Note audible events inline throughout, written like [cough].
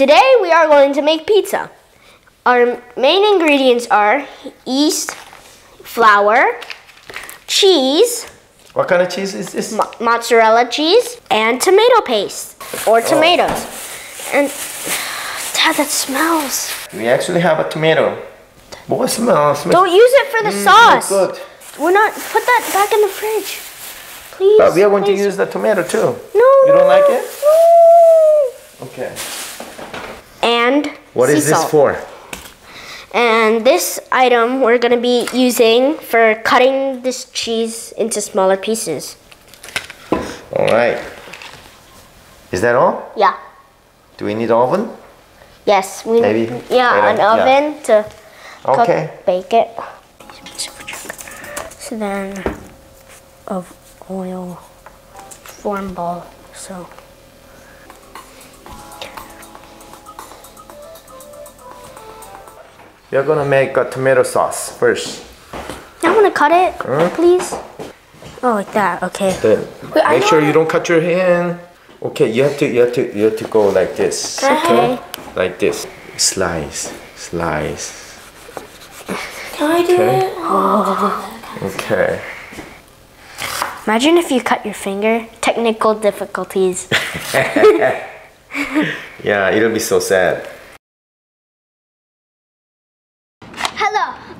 Today we are going to make pizza. Our main ingredients are yeast, flour, cheese, What kind of cheese is this? mo- mozzarella cheese, and tomato paste or oh. tomatoes. And Dad, that smells. We actually have a tomato. What smell? Smells Don't use it for the mm, sauce. good. We're not. Put that back in the fridge, please. But we are going to use the tomato too. No. You don't like it? No. Okay. And What sea is this salt. for? And this item we're gonna be using for cutting this cheese into smaller pieces. All right. Is that all? Yeah. Do we need oven? Yes. We. Maybe Yeah, an yeah. oven to cook, Okay. bake it. So then, of oil, form ball. So. We are gonna make a tomato sauce first. I want to cut it, Huh? please. Oh, like that. Okay. Then Wait, make sure you don't cut your hand. Okay, you have to you have to you have to go like this. Okay. Like this. Slice. Slice. Can I do Okay. it? Oh. Okay. Imagine if you cut your finger. Technical difficulties. [laughs] Yeah, it'll be so sad.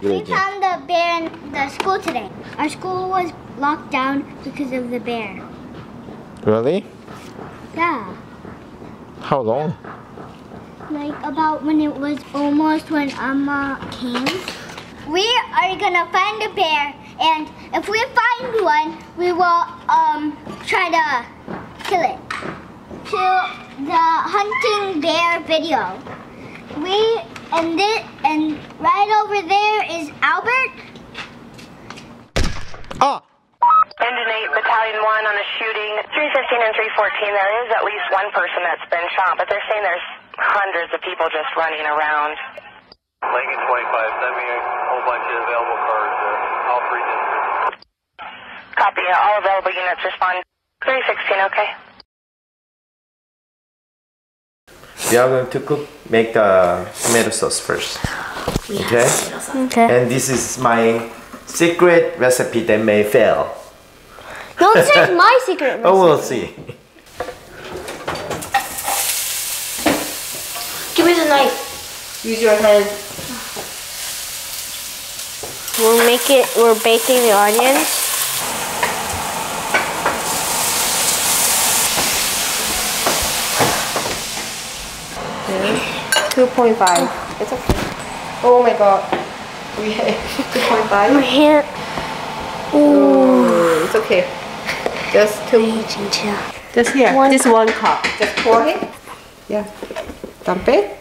We found the bear in the school today. Our school was locked down because of the bear. Really? Yeah. How long? Like about when it was almost when Amma came. We are gonna find a bear and if we find one, we will um try to kill it. To the hunting bear video. We and this and right over there is Albert. Ah! Engine 8, Battalion 1 on a shooting. 315 and 314, there is at least one person that's been shot, but they're saying there's hundreds of people just running around. Lincoln 25, send me a whole bunch of available cars, uh, all three districts. Copy, uh, all available units respond. 316, okay. We are going to cook, make the tomato sauce first. Okay? Okay. And this is my secret recipe that may fail. No, this is my secret. Recipe. Oh, we'll see. Give me the knife. Use your hand. We'll make it. We're baking the onions. Two point five. It's okay. Oh my god. We two point My hand. Oh, it's okay. Just two. Just here. One This one cup. Just pour it. Yeah. Dump it.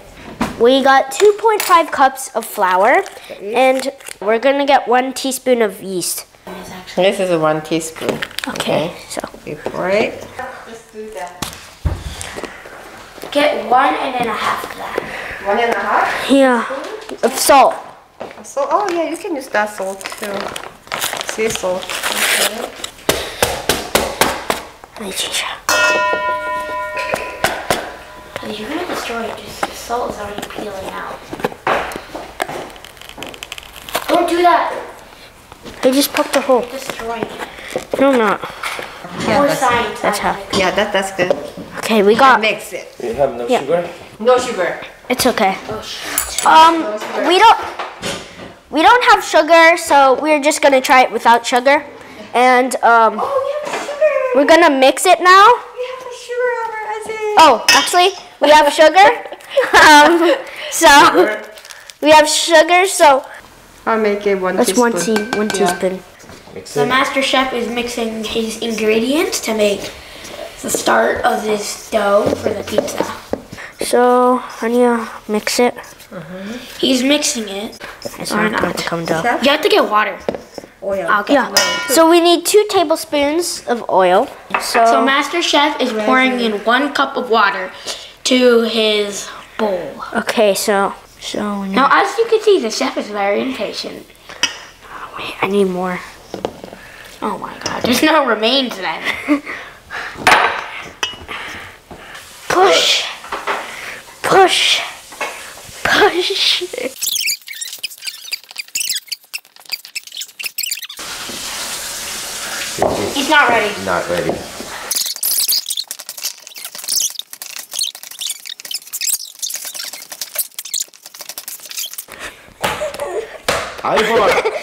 We got 2.5 cups of flour, and we're gonna get one teaspoon of yeast. This is a one teaspoon. Okay, so You pour it. Just do that. get one and then a half of that. One and a half. Yeah, of salt. So, oh yeah, you can use that salt too. Sea salt. Okay. You're gonna destroy it. Just the salt is already peeling out. Don't do that. I just poked a hole. Destroying it. No, I'm not. Yeah, More that's, science. That's how. yeah, that, that's good. Okay, we got. Mix it. You have no Yeah. sugar? No sugar. It's okay. Um, we don't. We don't have sugar, so we're just gonna try it without sugar, and um, Oh, we have sugar. we're gonna mix it now. We have the sugar over as it. Oh, actually, we have sugar. [laughs] um, so we have sugar. So I'll make it one that's teaspoon. one tea, one Yeah. teaspoon. Mix The it. master chef is mixing his ingredients to make the start of this dough for the pizza. So I need to mix it. Mm-hmm. He's mixing it. It's Or not going to come down. You have to get water. Oil. I'll Yeah. water. So we need two tablespoons of oil. So, So master chef is pouring in one cup of water to his bowl. okay, so so we need, Now, as you can see, the chef is very impatient. Oh, wait, I need more. Oh my god, there's no remains then. [laughs] Push, push, push. He's not ready. Not ready. I 아이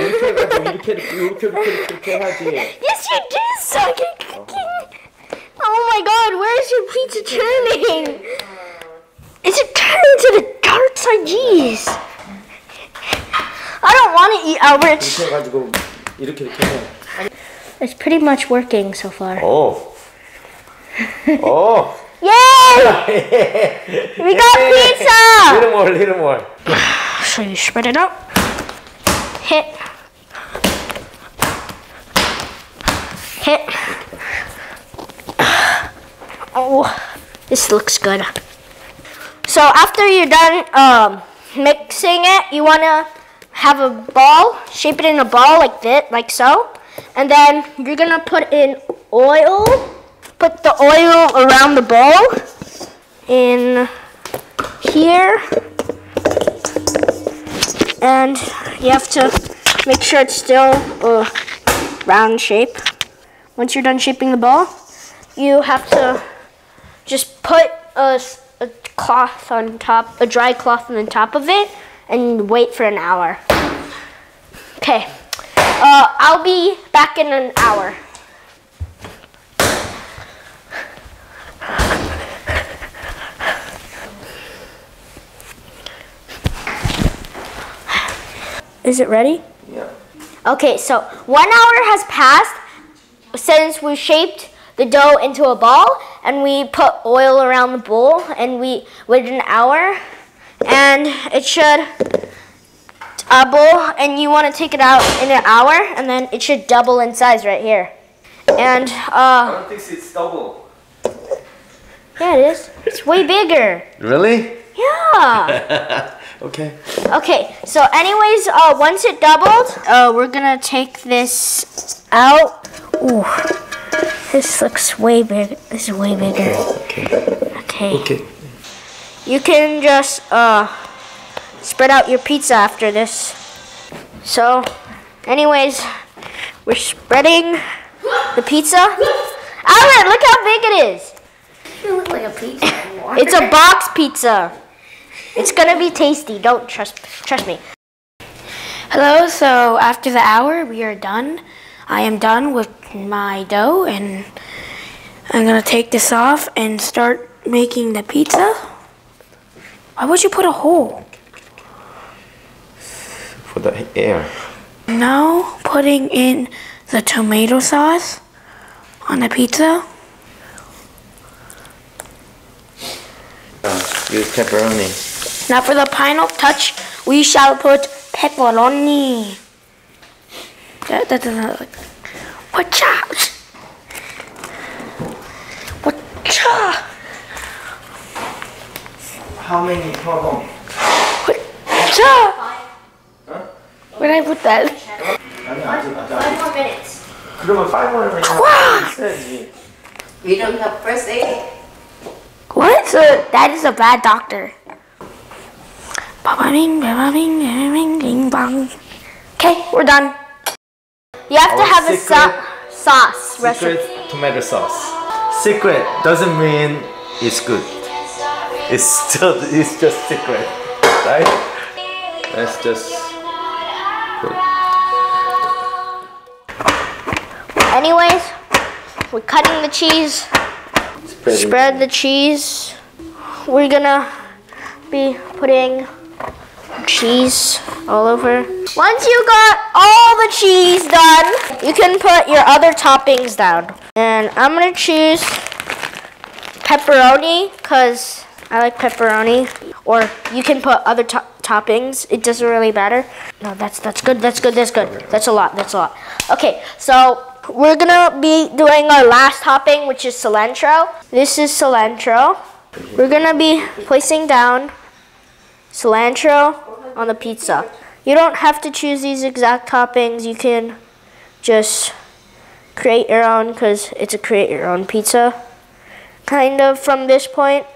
You could have, you could have, you could have, you could have had Yes, you do, suck at. Oh. oh my god, where is your pizza turning? Is it turning to the dark side? Jeez. I don't want to eat Albert's. It's pretty much working so far. Oh. Oh. [laughs] Yay! [laughs] we got pizza! little more, little more. [sighs] So you spread it out. Hit. Oh, this looks good. So after you're done um, mixing it, you want to have a ball, shape it in a ball like this, like so. And then you're going to put in oil. Put the oil around the ball in here and you have to make sure it's still a round shape. Once you're done shaping the ball, you have to just put a cloth on top, a dry cloth on the top of it, and wait for an hour. Okay, uh, I'll be back in an hour. Is it ready? Yeah. Okay, so one hour has passed since we shaped the dough into a ball and we put oil around the bowl and we waited an hour and it should double and you want to take it out in an hour and then it should double in size right here. And uh, don't think it's double. yeah, it is. It's way bigger. Really? Yeah. [laughs] Okay. Okay, so anyways, uh, once it doubled, uh, we're gonna take this out. Ooh, this looks way big. This is way bigger. Okay. Okay. Okay. You can just uh, spread out your pizza after this. So, anyways, we're spreading the pizza. Alan, look how big it is. You look like a pizza anymore. It's a box pizza. It's gonna be tasty. Don't trust trust me. Hello, so after the hour, we are done. I am done with my dough, and I'm gonna take this off and start making the pizza. Why would you put a hole? For the air. Now, putting in the tomato sauce on the pizza. Uh, use pepperoni. Now, for the final touch, we shall put pepperoni. That, that doesn't look. Watch out! Watch out! How many? How long? Watch out! Where did I put that? 아니 아직 아직. Five more minutes. 그러면 500원 와! 있어야지. We don't have first aid. What? So that is a bad doctor. Ba-ba-bing, ba-ba-bing, ba-ba-bing, ding bong. Okay, we're done. You have to have a so- secret- sauce recipe. Secret tomato sauce. Secret doesn't mean it's good. It's still it's just secret, right? That's just good. Anyways, we're cutting the cheese. Spreading. Spread the cheese. We're gonna be putting cheese all over. Once you got all the cheese done, you can put your other toppings down. And I'm gonna choose pepperoni because I like pepperoni. Or you can put other to- toppings. It doesn't really matter. No, that's that's good. That's good. That's good. That's a lot. That's a lot. Okay, so we're gonna be doing our last topping, which is cilantro. This is cilantro. We're gonna be placing down cilantro on the pizza. You don't have to choose these exact toppings. You can just create your own because it's a create your own pizza kind of from this point.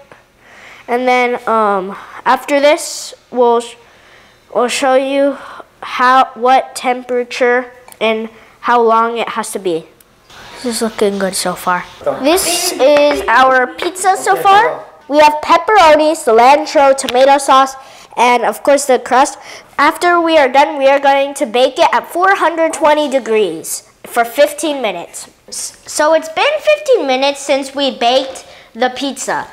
And then um, after this, we'll we'll show you how what temperature and how long it has to be. This is looking good so far. This is our pizza so far. We have pepperoni, cilantro, tomato sauce, and of course the crust. After we are done, we are going to bake it at 420 degrees for 15 minutes. So it's been 15 minutes since we baked the pizza.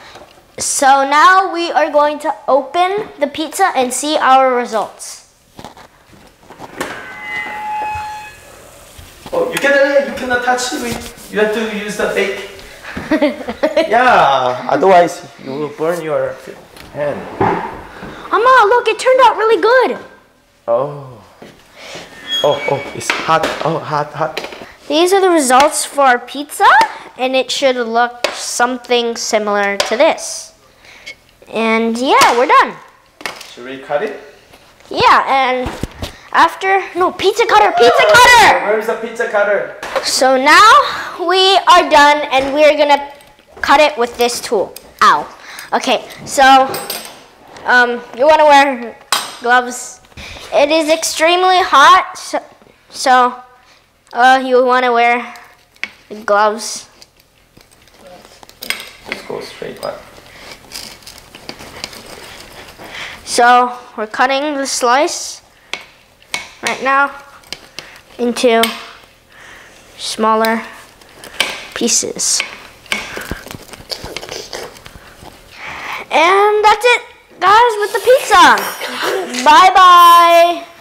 So now we are going to open the pizza and see our results. Oh, you cannot, you cannot touch it. You have to use the bake. [laughs] yeah, otherwise you will burn your hand. Mama, look, it turned out really good. Oh. Oh, oh, it's hot. Oh, hot, hot. These are the results for our pizza, and it should look something similar to this. And yeah, we're done. Should we cut it? Yeah, and after, no, pizza cutter, pizza cutter! Where's the pizza cutter? So now we are done, and we're gonna cut it with this tool. Ow. Okay, so um, you wanna wear gloves. It is extremely hot, so, so uh, you wanna wear gloves. Let's go straight back. So we're cutting the slice right now into smaller pieces. And that's it, guys, with the pizza. Bye bye.